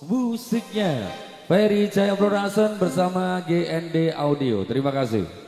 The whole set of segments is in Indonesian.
Musiknya Ferry Jaya Production bersama GND Audio. Terima kasih.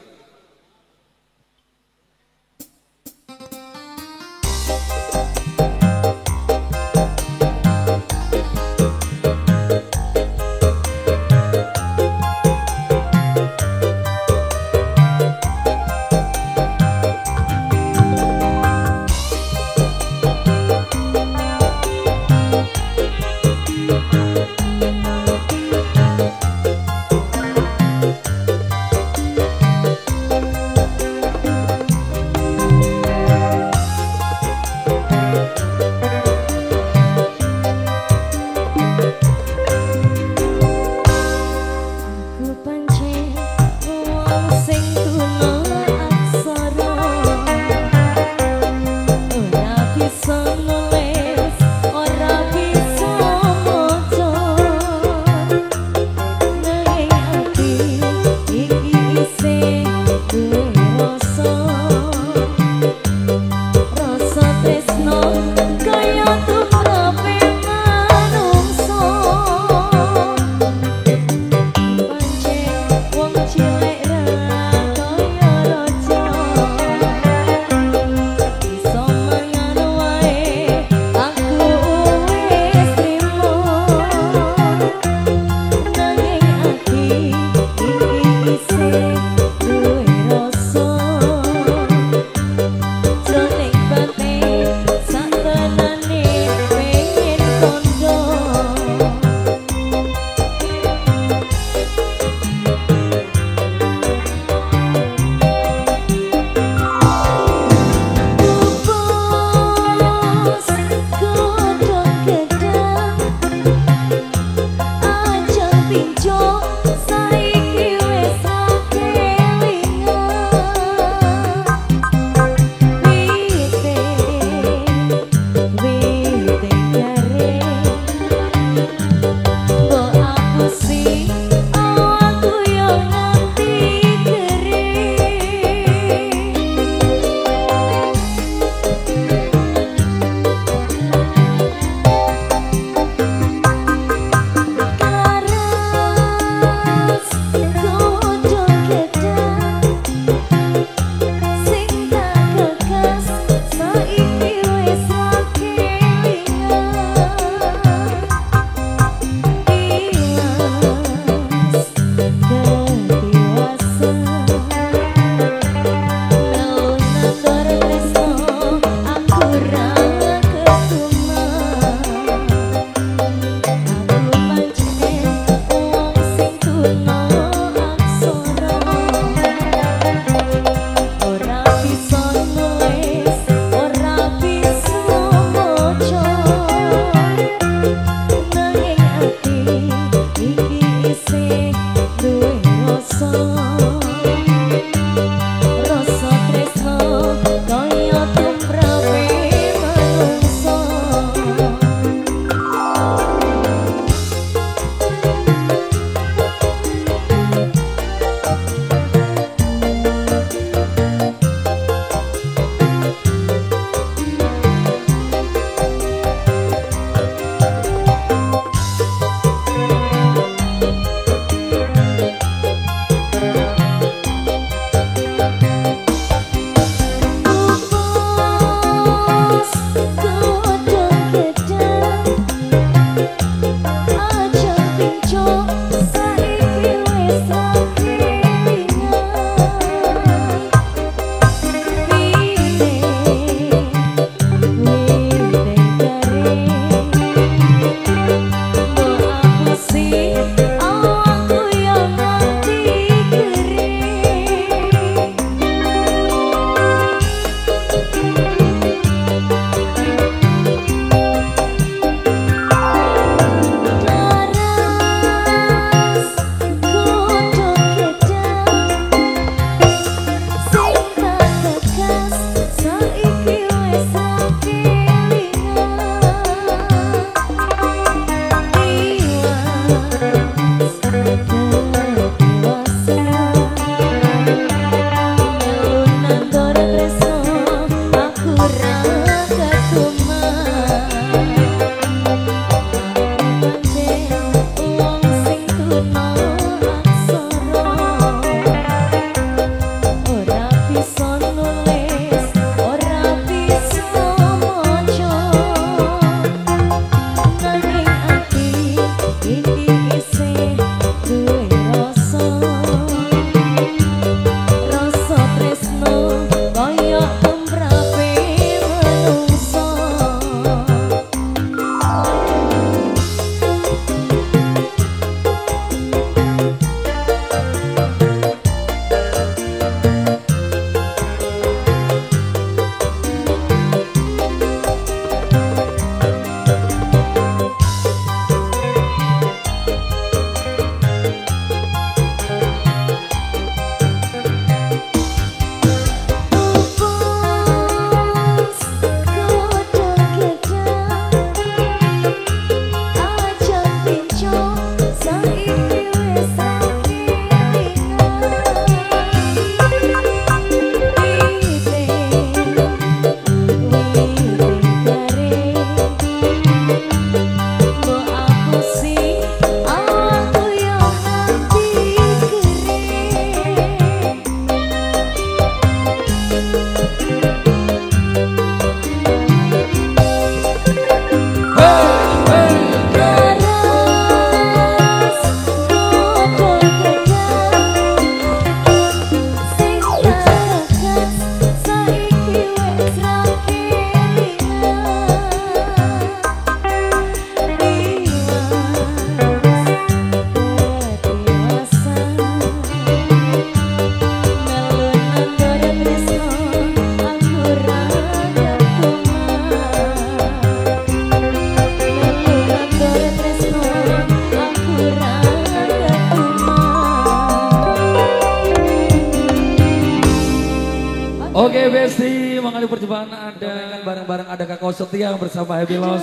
Bersama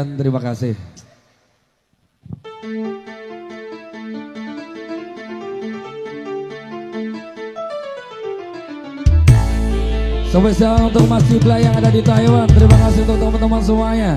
Febrian, terima kasih. Spesial untuk Mas Yudla yang ada di Taiwan. Terima kasih untuk teman-teman semuanya.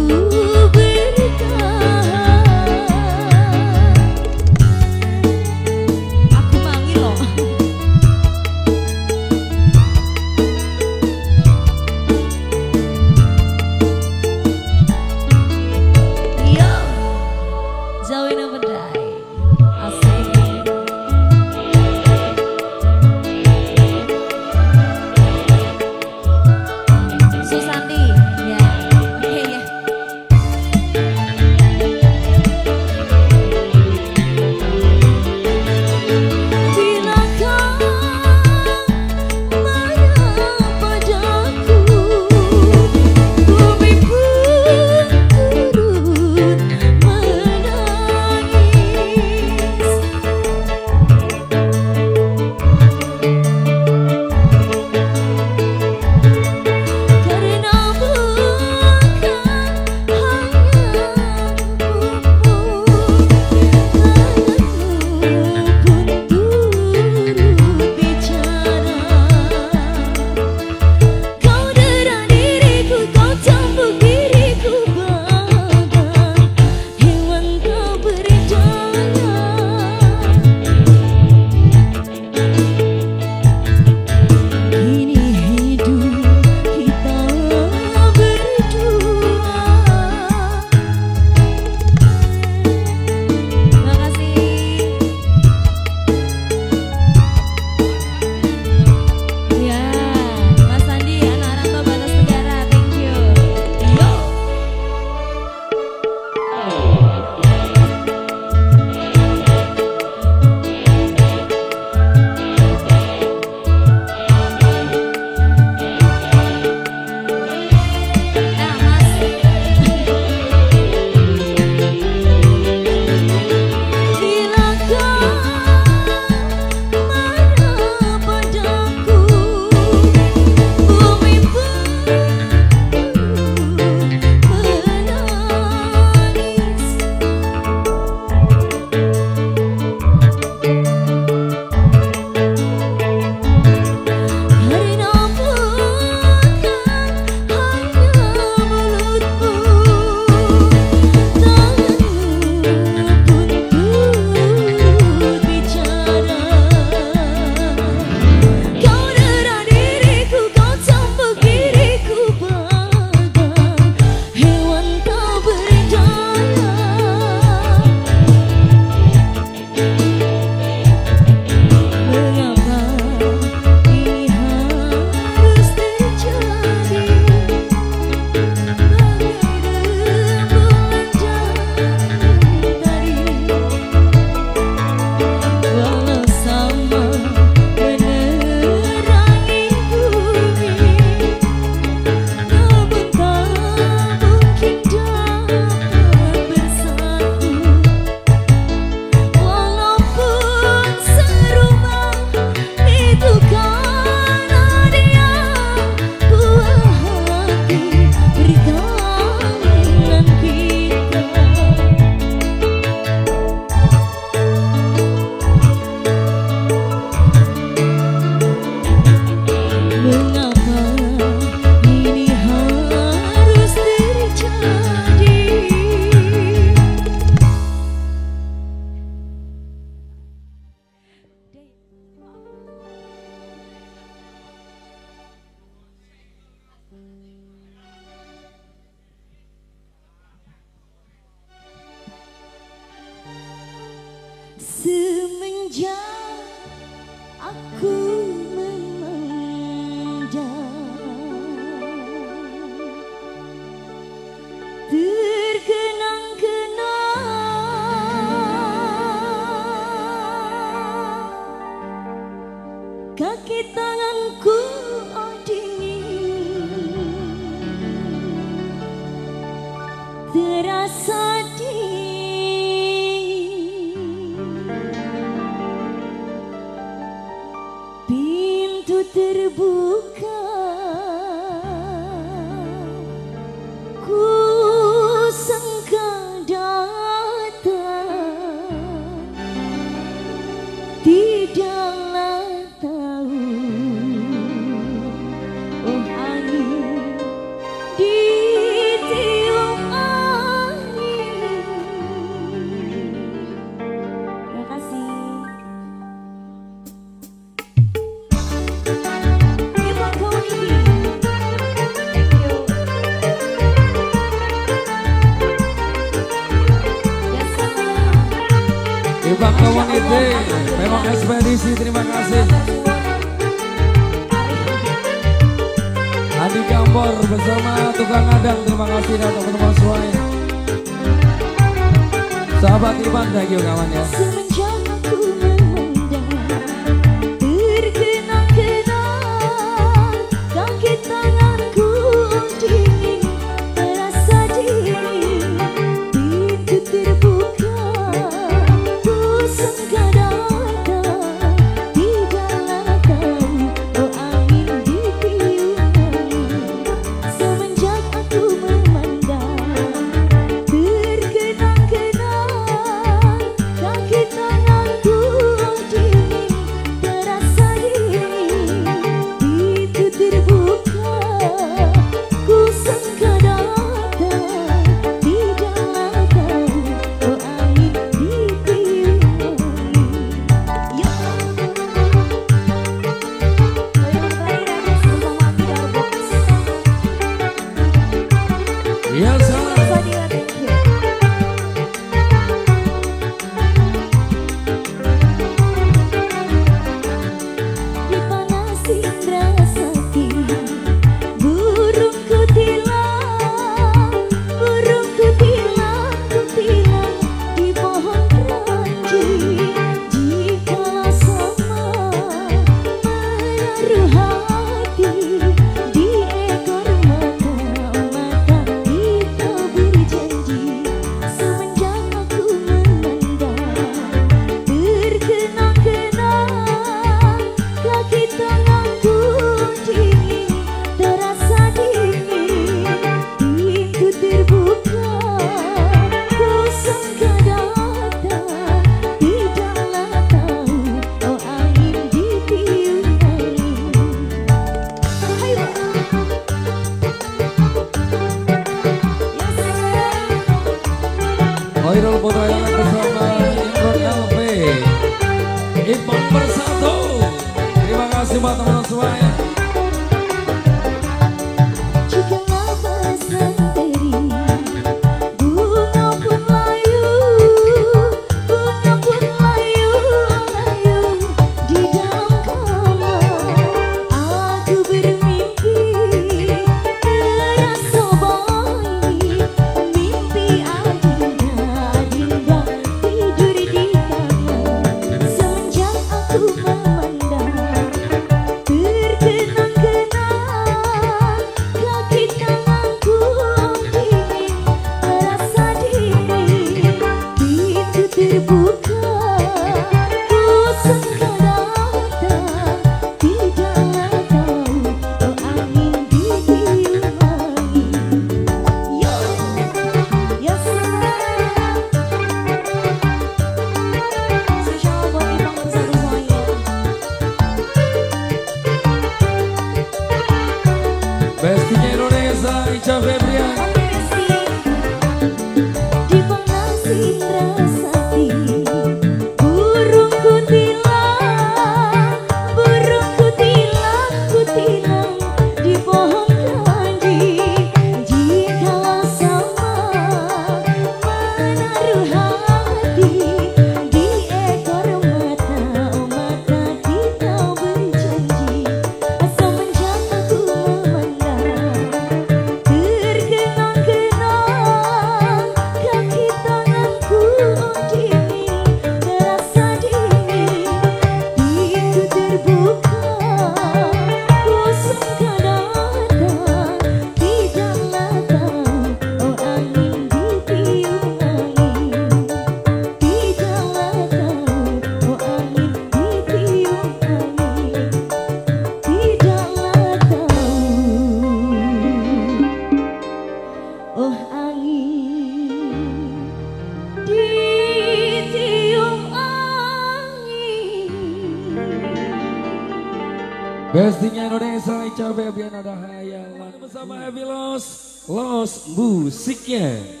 Bestinya Indonesia Ica ada Hayalan Bersama Happy Los Los Musiknya.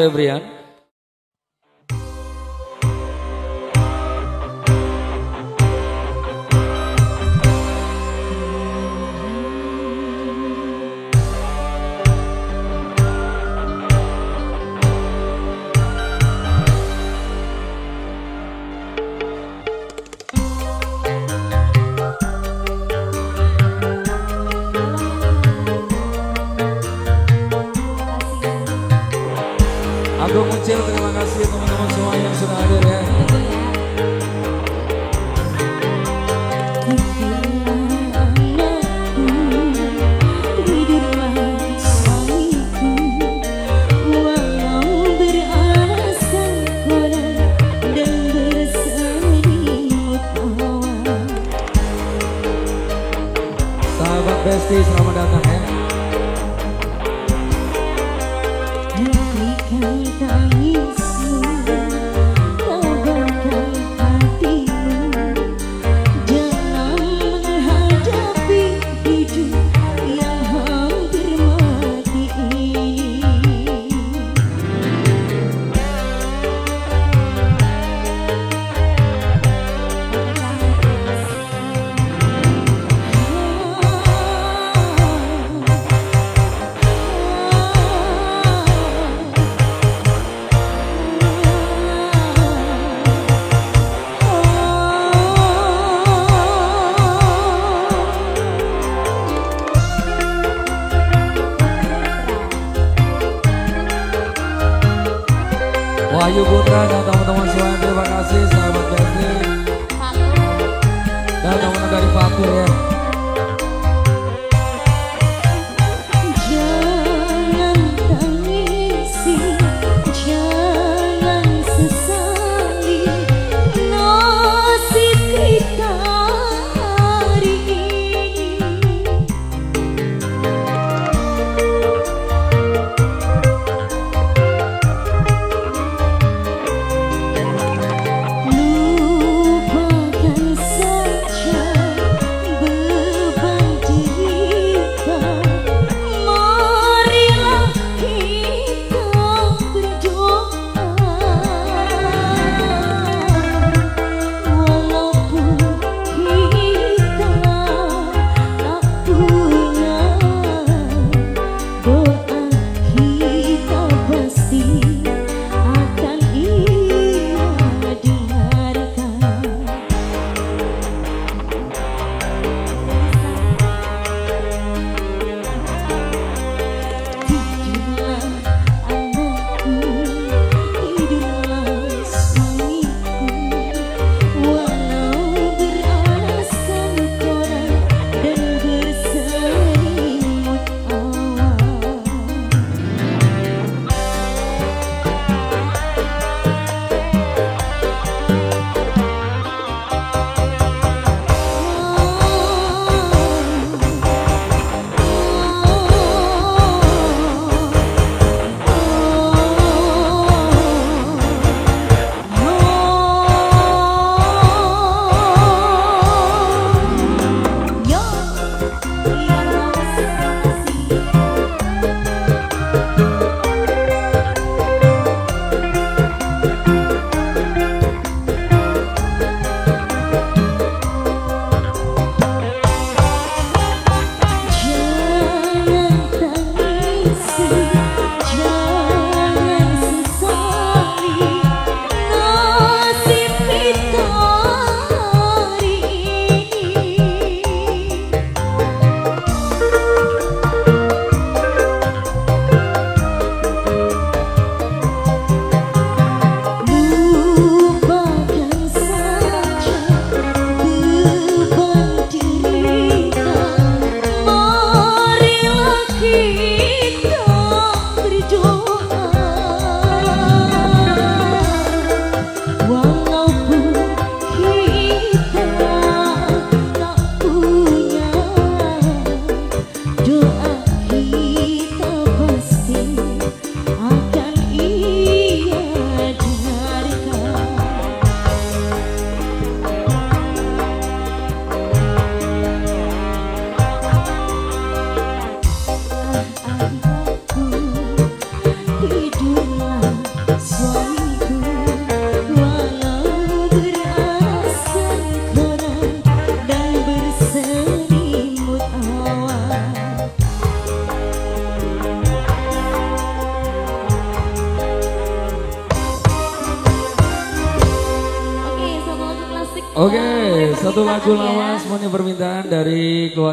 Indonesia Ica Sahabat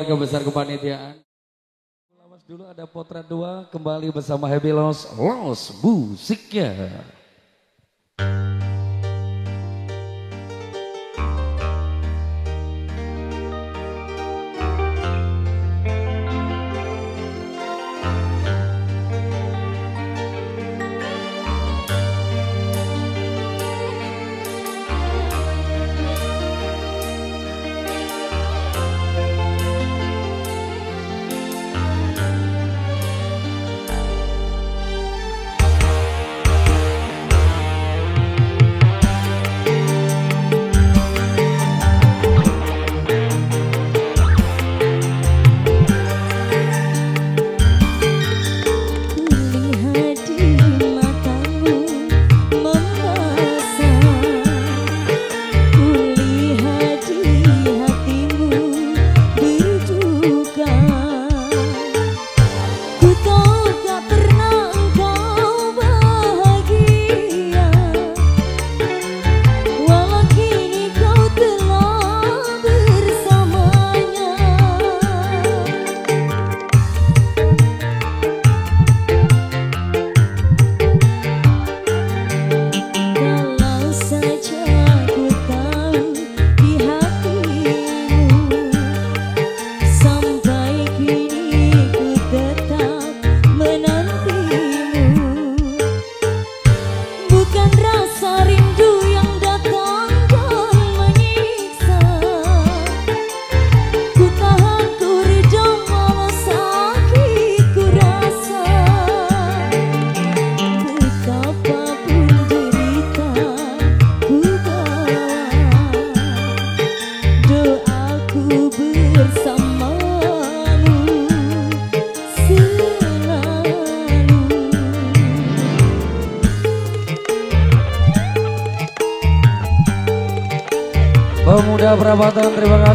keluarga besar kepanitiaan. dulu ada potret dua kembali bersama Happy Los Los musiknya.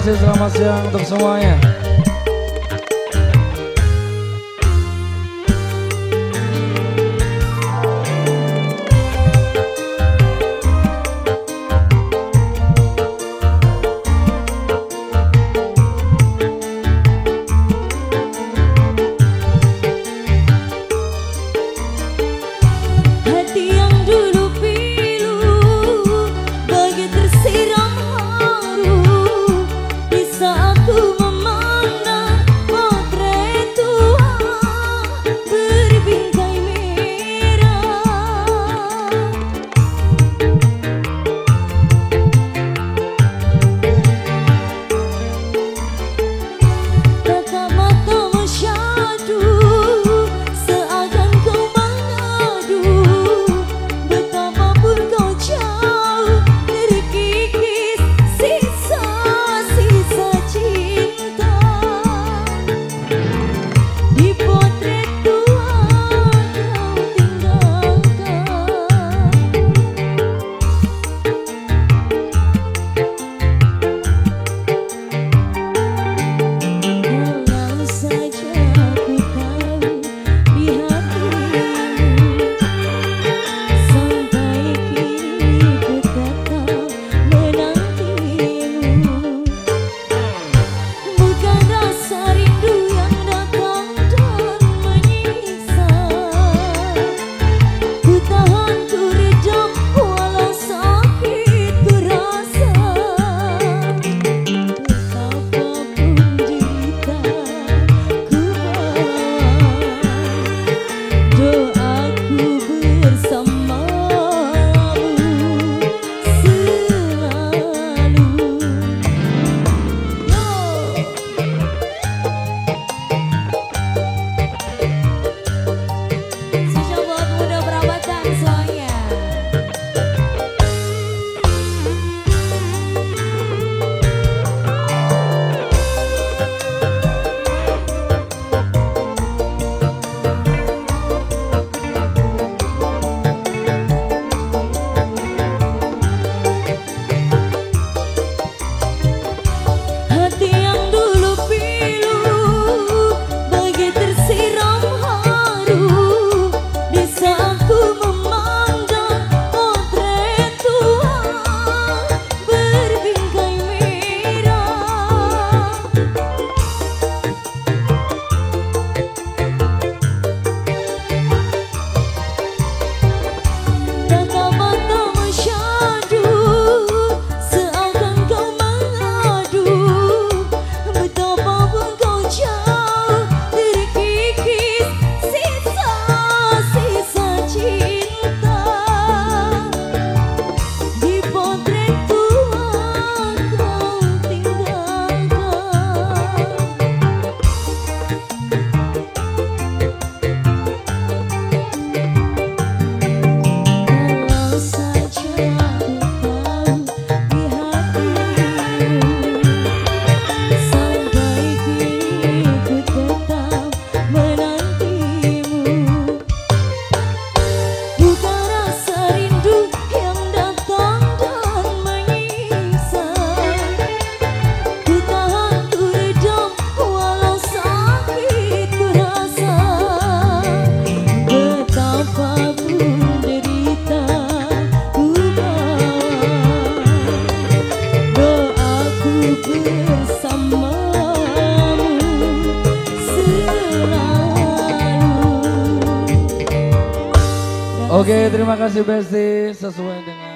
Kasih selamat siang untuk semuanya. Terima kasih Besti sesuai dengan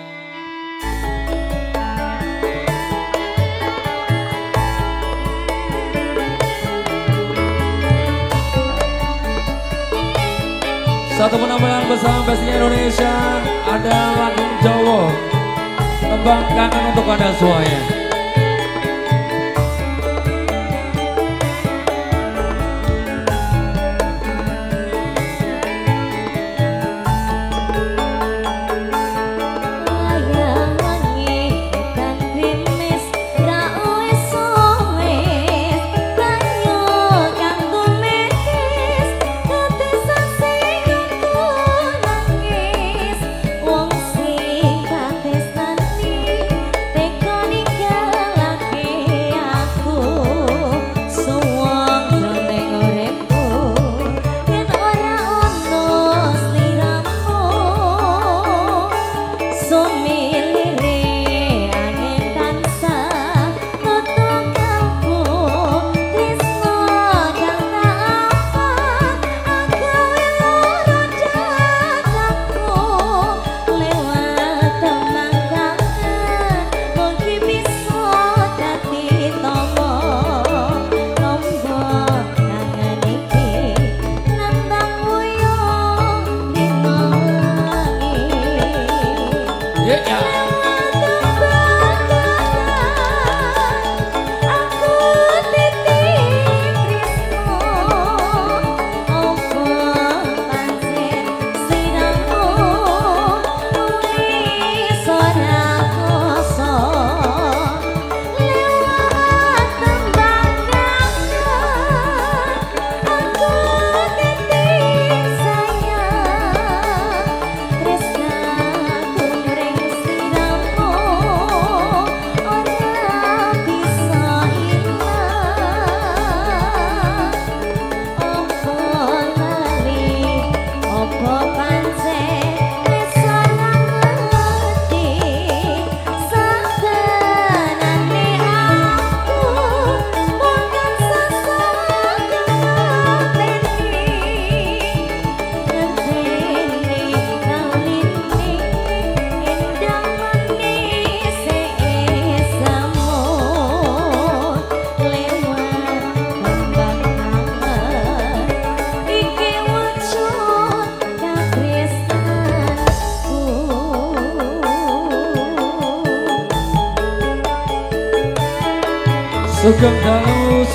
Satu penampilan bersama Bestinya Indonesia ada lagu Jawa Tembang kangen untuk anda semuanya.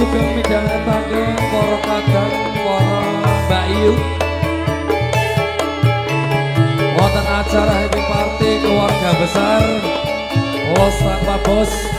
Sugeng midhangetake para kadang, para bayu. Wonten acara happy party keluarga besar Los tanpa bos.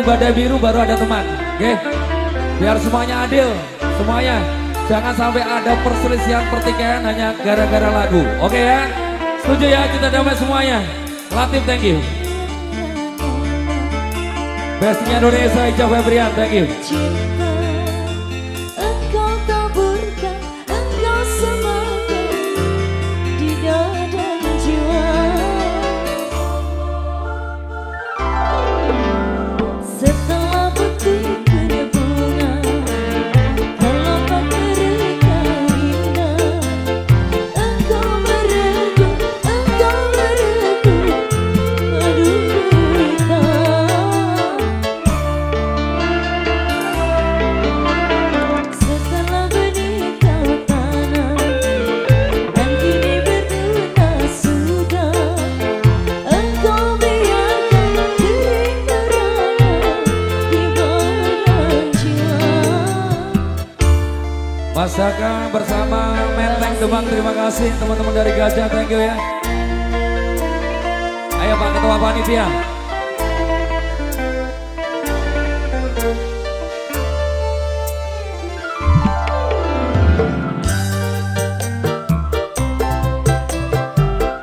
Nanti badai biru baru ada teman. Oke. Biar semuanya adil, semuanya. Jangan sampai ada perselisihan pertikaian hanya gara-gara lagu. Oke ya? Setuju ya kita damai semuanya. Latif, thank you. Bestnya Indonesia, Ica Febrian, thank you.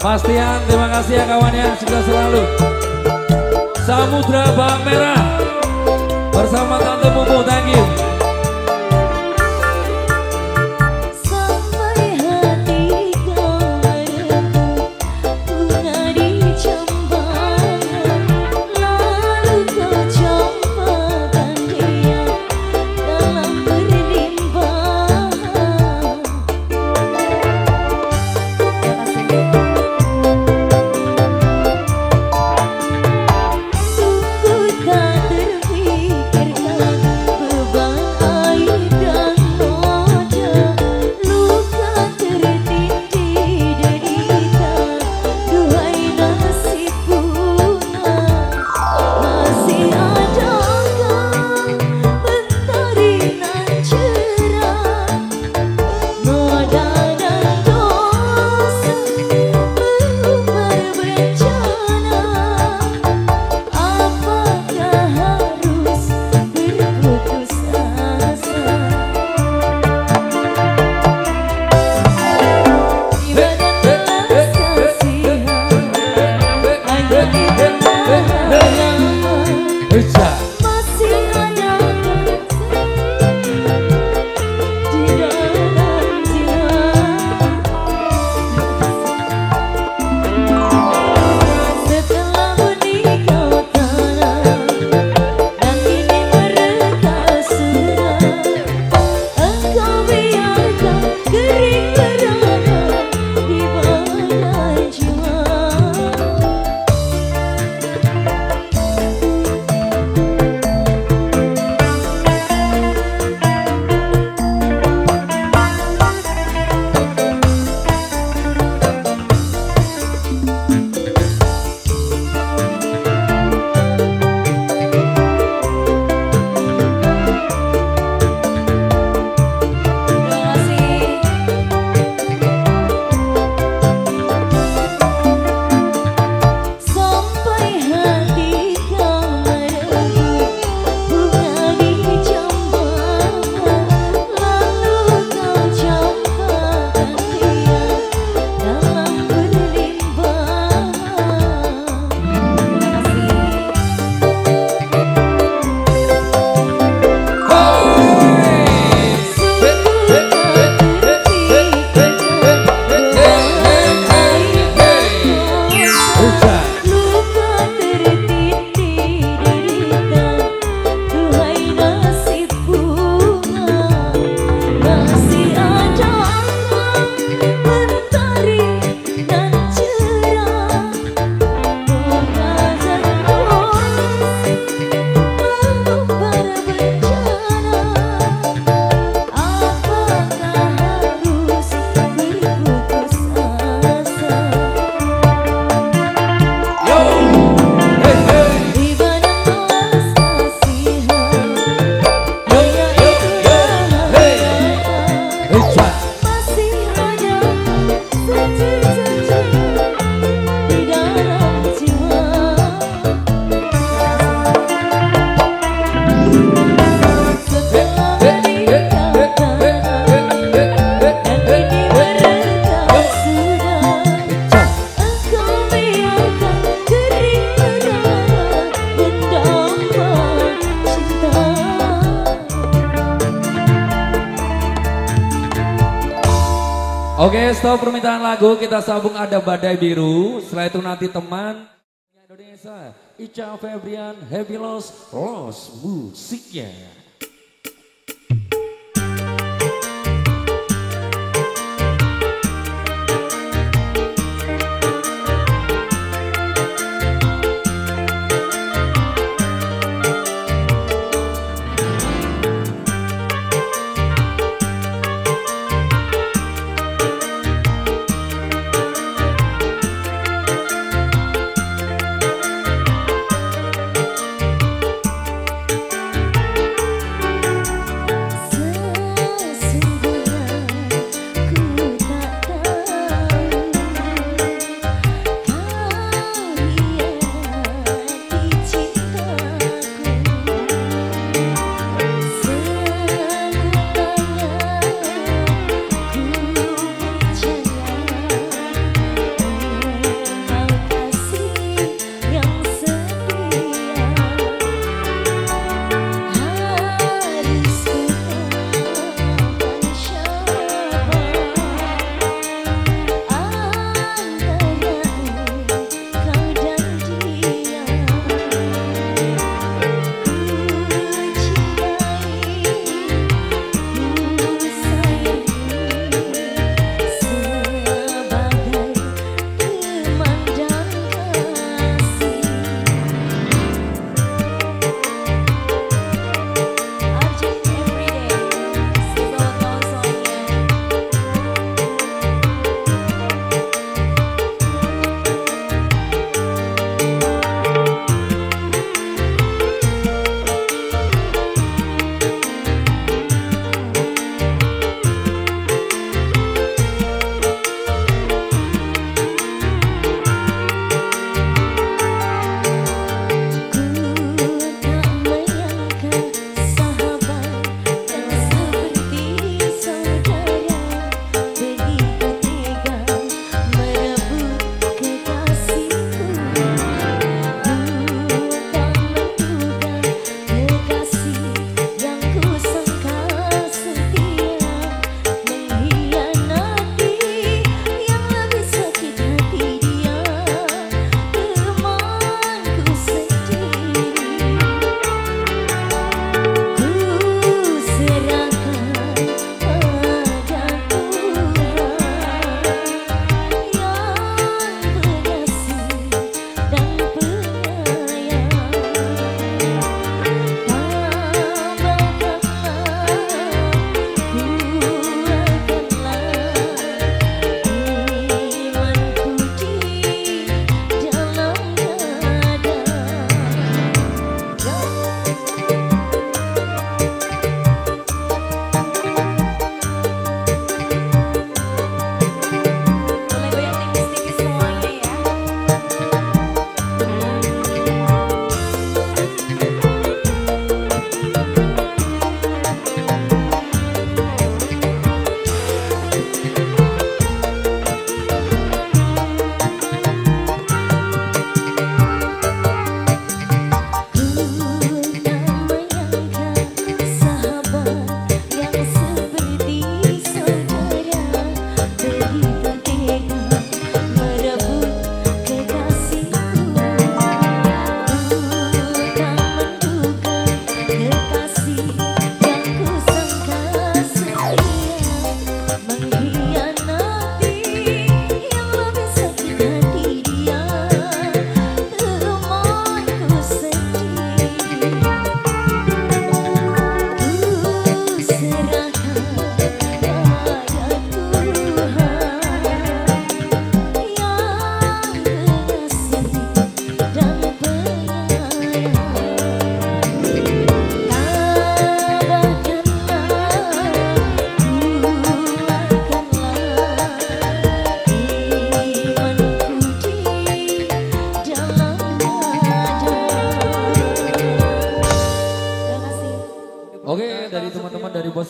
Mas Tian, terima kasih ya kawannya, sudah selalu. Samudra Bawang Merah bersama Tante Mumu, thank you. Kita sambung ada Badai Biru. Setelah itu nanti teman Indonesia Ica Febrian Happy Loss Loss musiknya.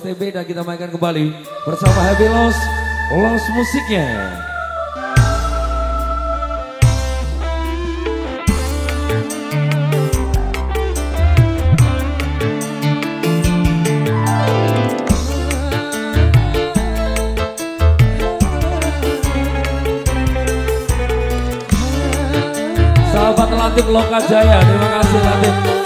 STB dan kita mainkan kembali bersama Happy Los, Los musiknya. Sahabat Latif Lokajaya, terima kasih Latif.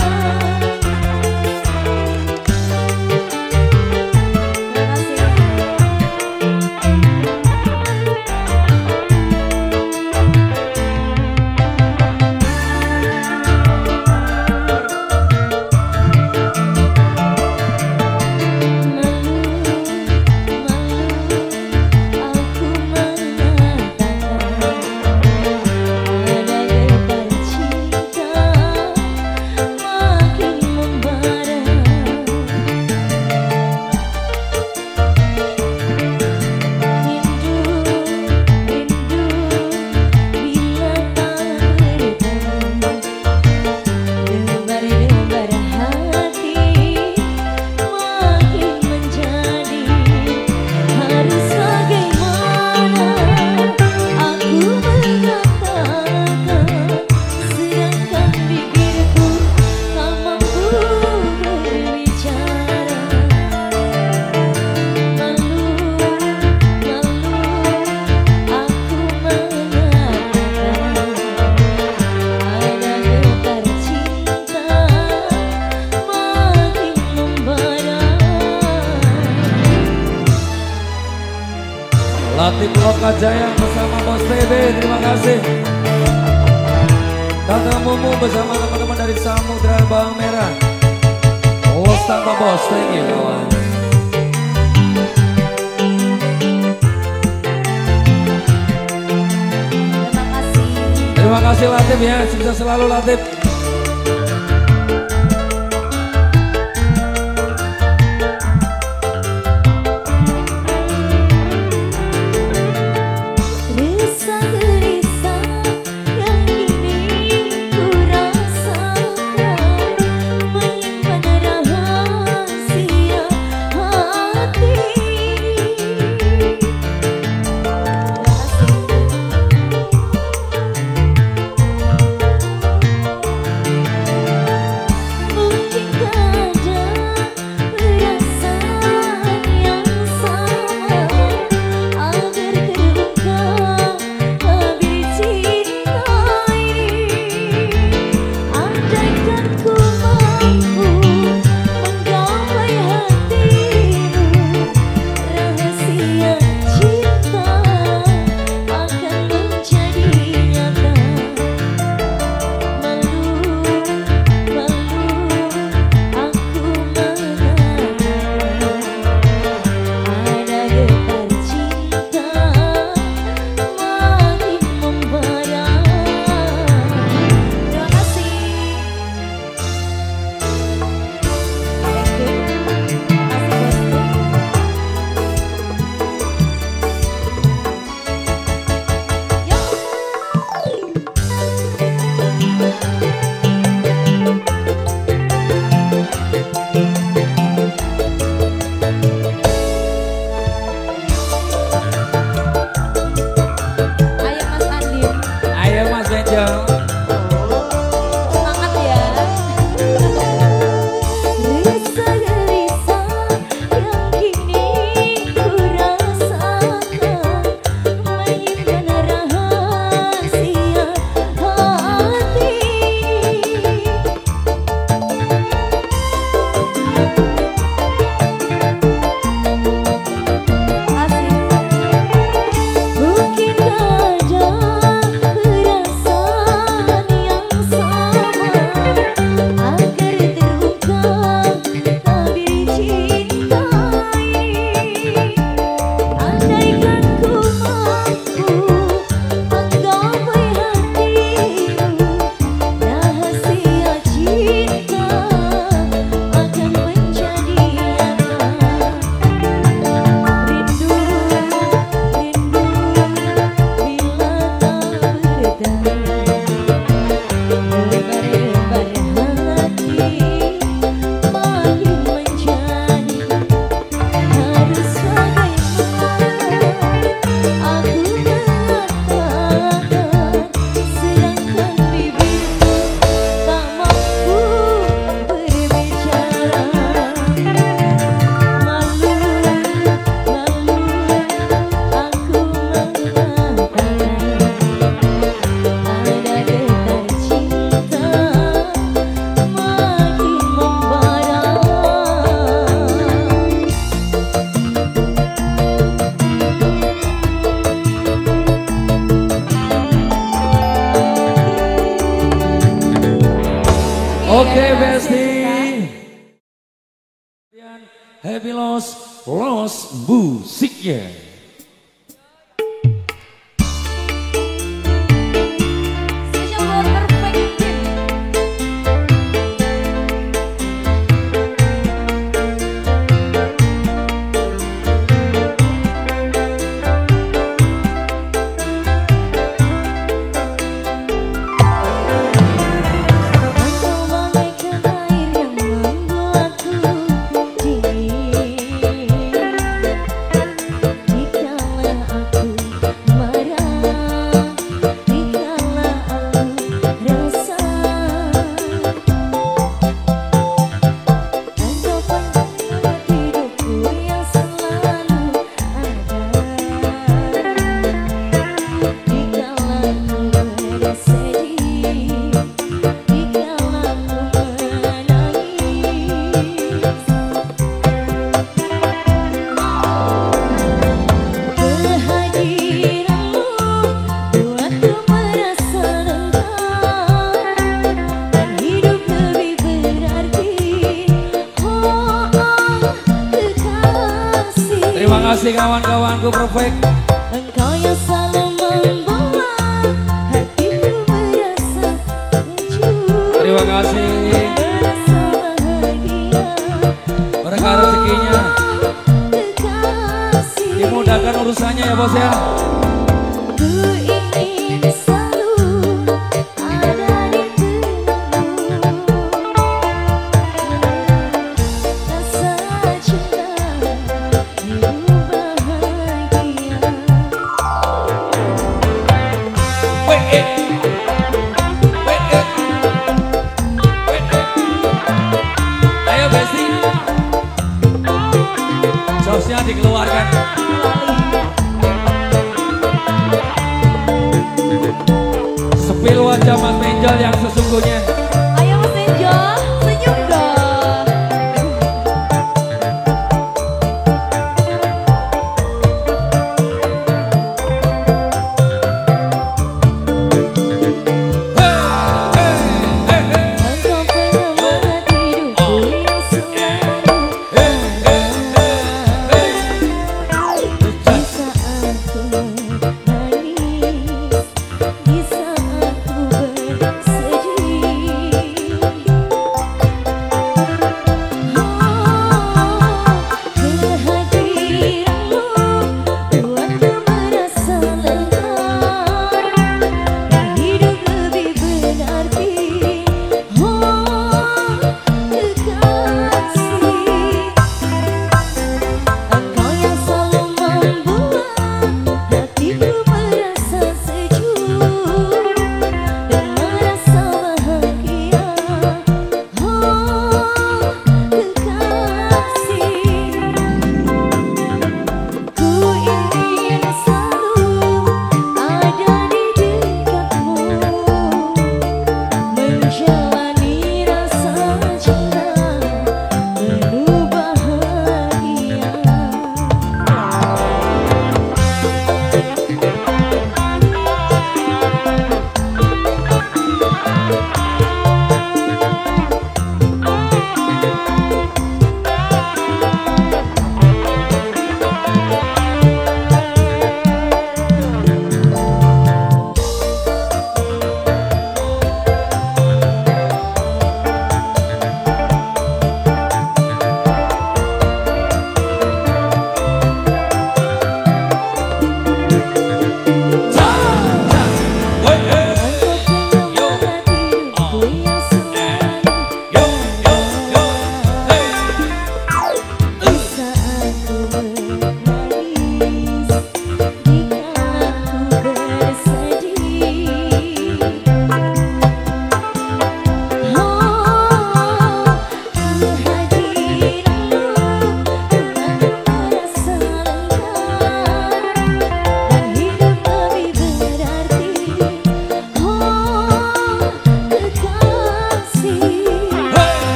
quick.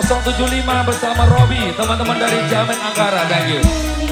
075 bersama Robi teman-teman dari Jamin Angkara. Thank you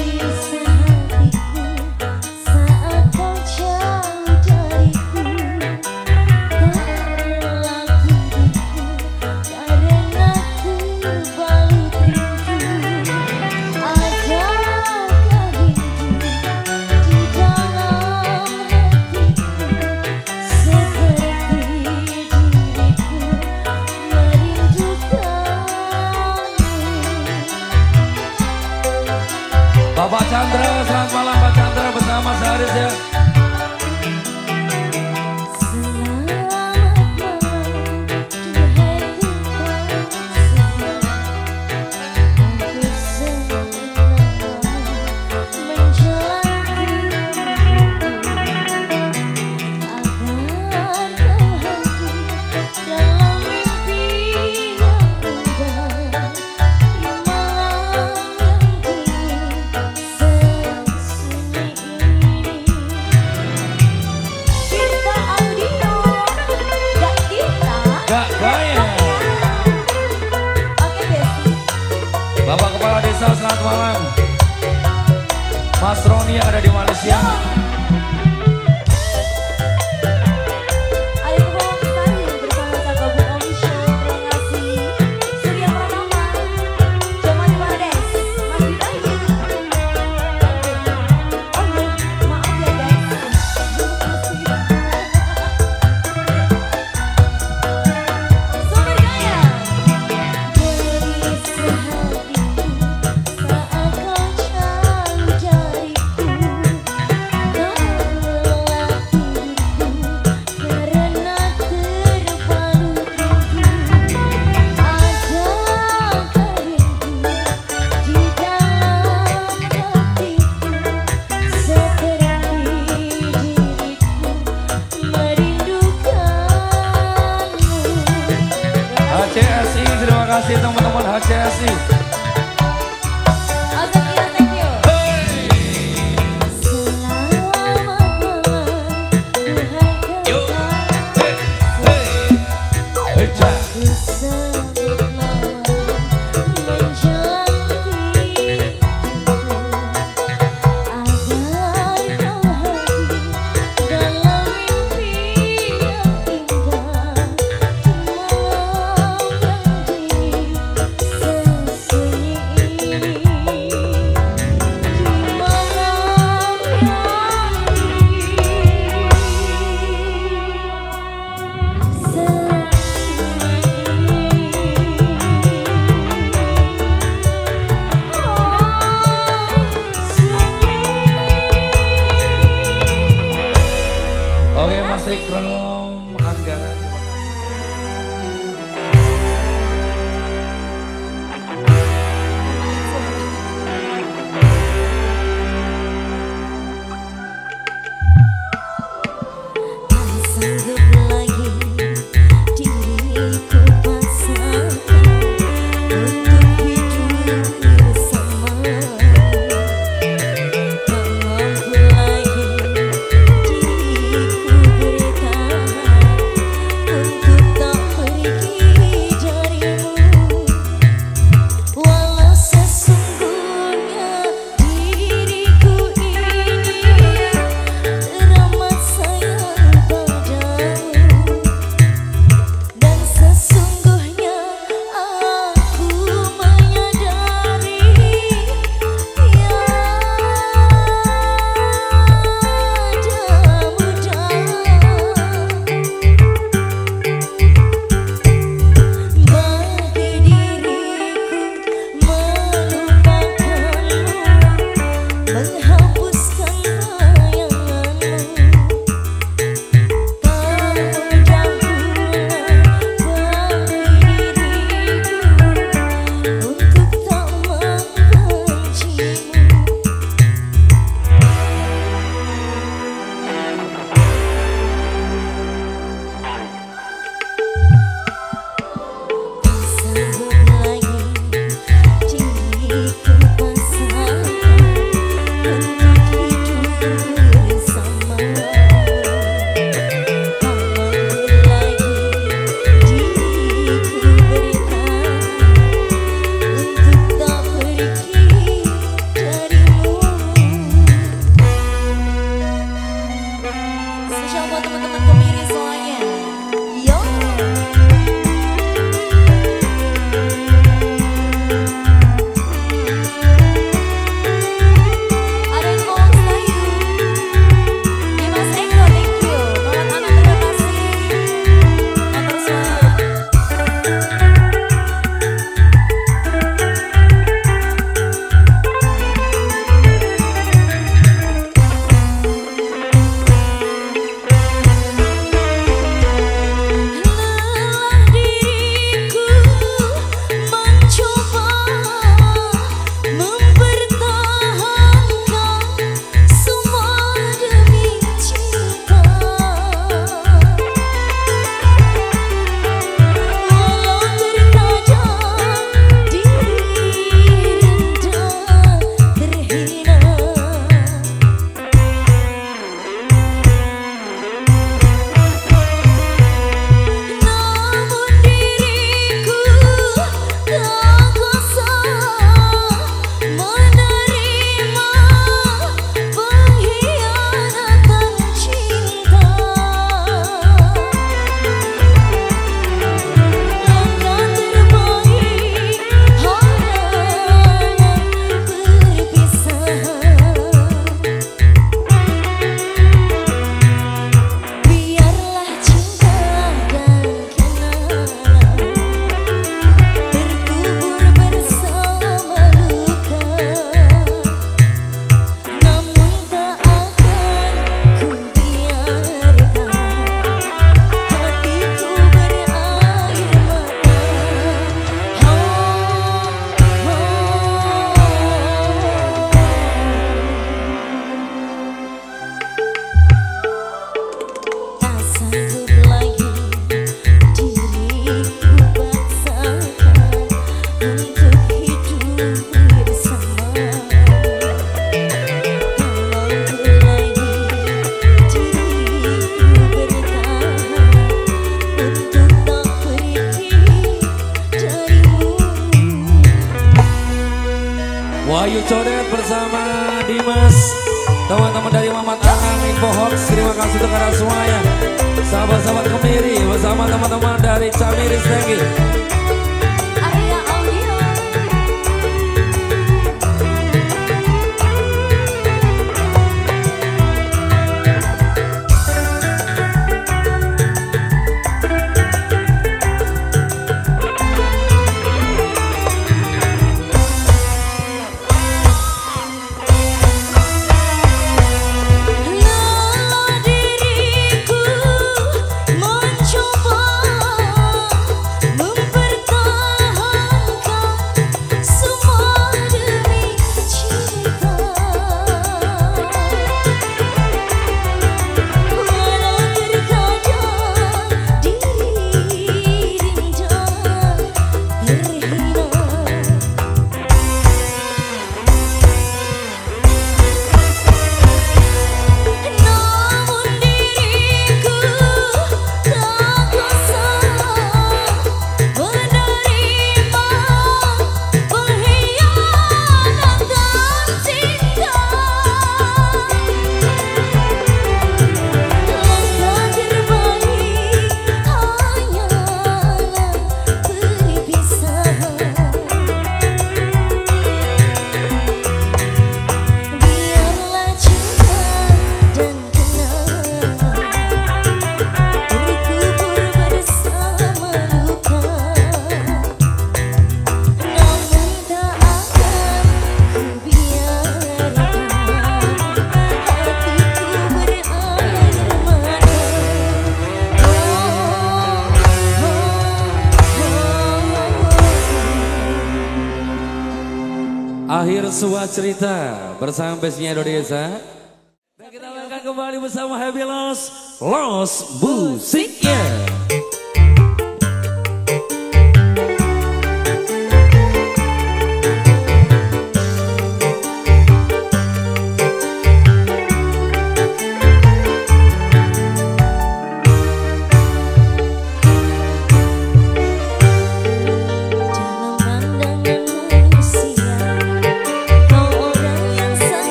cerita bersama Besnya Indonesia.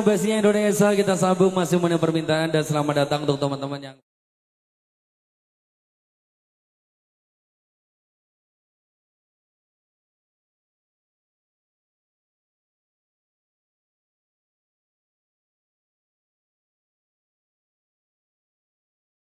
Basinya Indonesia. Kita sambung masih mengenai permintaan dan selamat datang untuk teman-teman yang